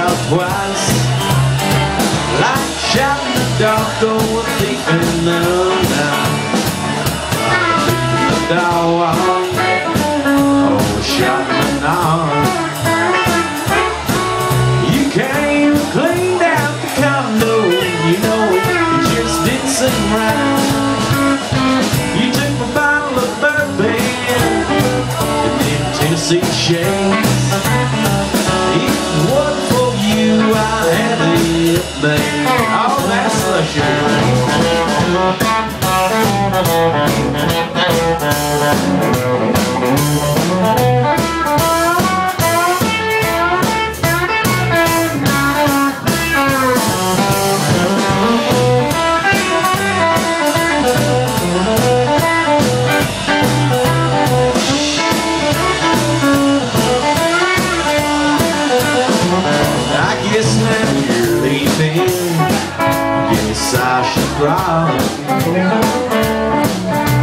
just once Like shot in the dark, going deep in the night. The dog, oh, shot in the dark You came clean out the condo And you know it, it just didn't seem right You took my bottle of bourbon And then Tennessee shakes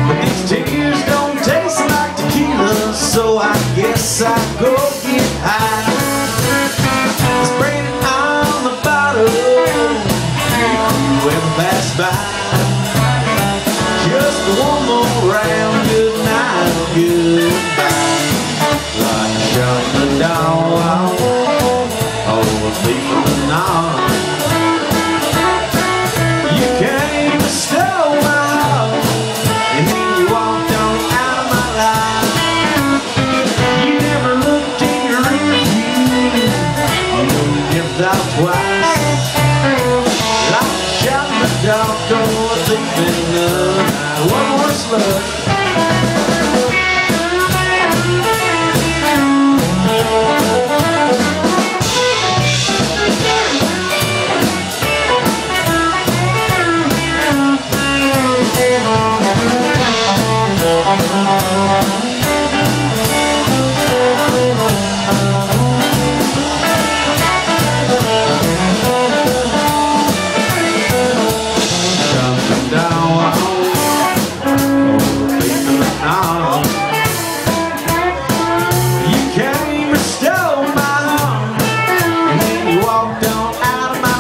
But these tears don't taste like tequila, so I guess I go get high. It on the bottle. Whoever pass by. Just one more round, good night, goodbye. Like a the. Shot in